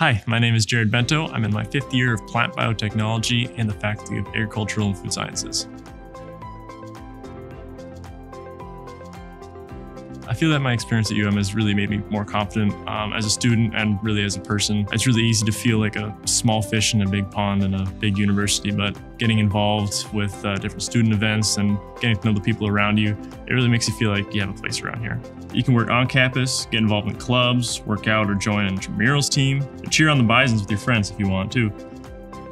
Hi, my name is Jared Bento. I'm in my fifth year of plant biotechnology in the Faculty of Agricultural and Food Sciences. I feel that my experience at UM has really made me more confident um, as a student and really as a person. It's really easy to feel like a small fish in a big pond in a big university, but getting involved with uh, different student events and getting to know the people around you, it really makes you feel like you have a place around here. You can work on campus, get involved in clubs, work out or join an intramurals team, cheer on the Bisons with your friends if you want to.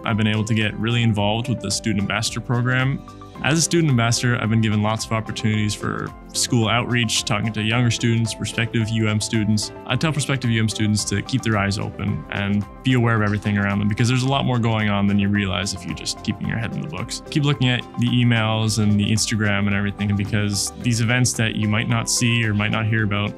I've been able to get really involved with the student ambassador program as a student ambassador, I've been given lots of opportunities for school outreach, talking to younger students, prospective UM students. I tell prospective UM students to keep their eyes open and be aware of everything around them because there's a lot more going on than you realize if you're just keeping your head in the books. Keep looking at the emails and the Instagram and everything because these events that you might not see or might not hear about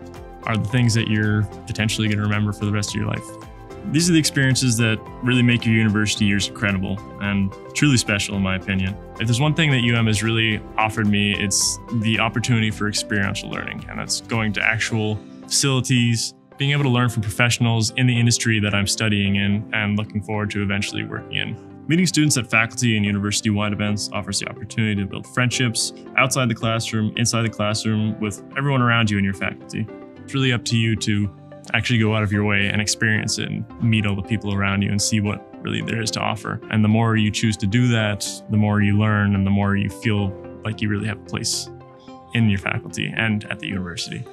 are the things that you're potentially going to remember for the rest of your life. These are the experiences that really make your university years incredible and truly special, in my opinion. If there's one thing that UM has really offered me, it's the opportunity for experiential learning, and that's going to actual facilities, being able to learn from professionals in the industry that I'm studying in and looking forward to eventually working in. Meeting students at faculty and university-wide events offers the opportunity to build friendships outside the classroom, inside the classroom, with everyone around you and your faculty. It's really up to you to actually go out of your way and experience it and meet all the people around you and see what really there is to offer. And the more you choose to do that, the more you learn and the more you feel like you really have a place in your faculty and at the university.